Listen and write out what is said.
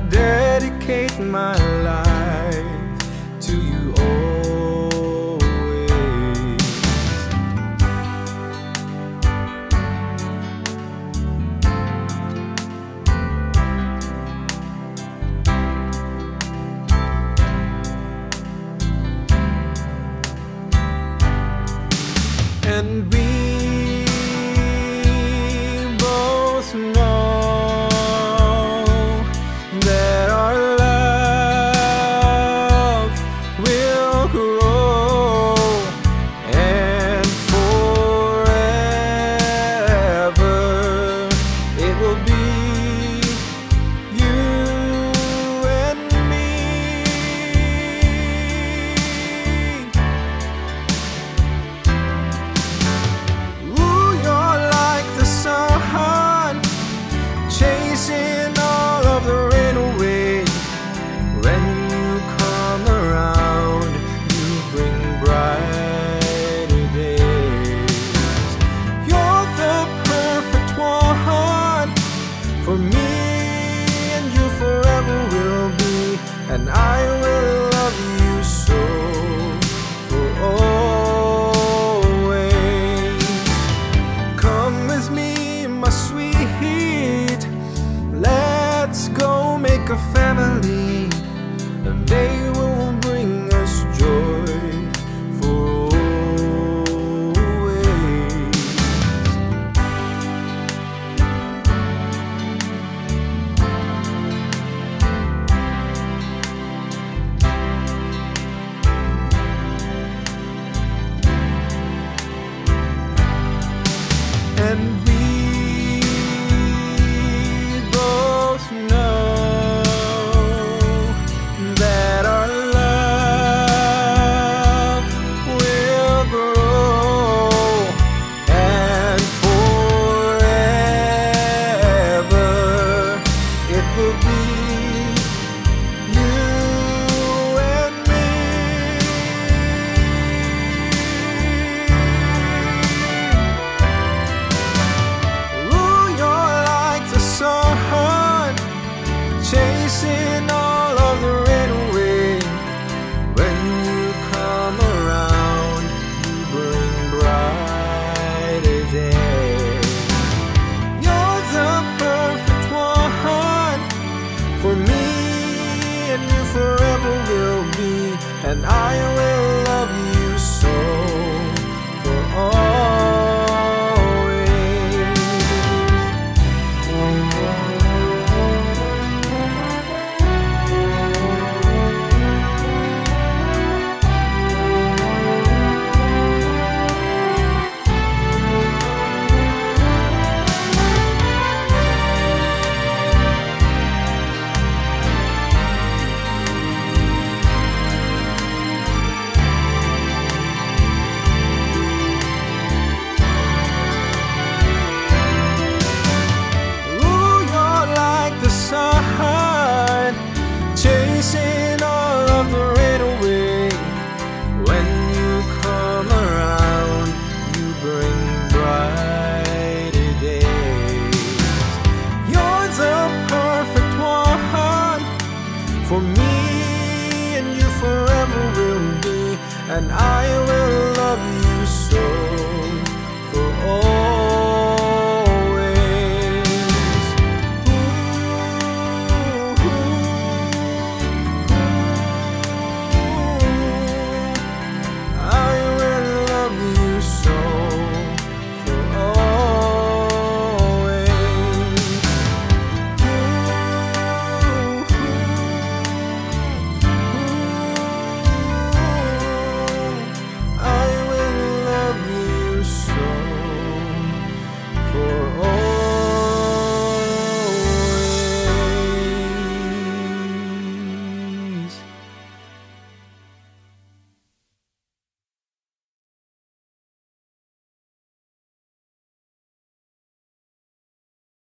I dedicate my life to you always. And we and they will bring us joy for always. And For me and you forever will be, and I will love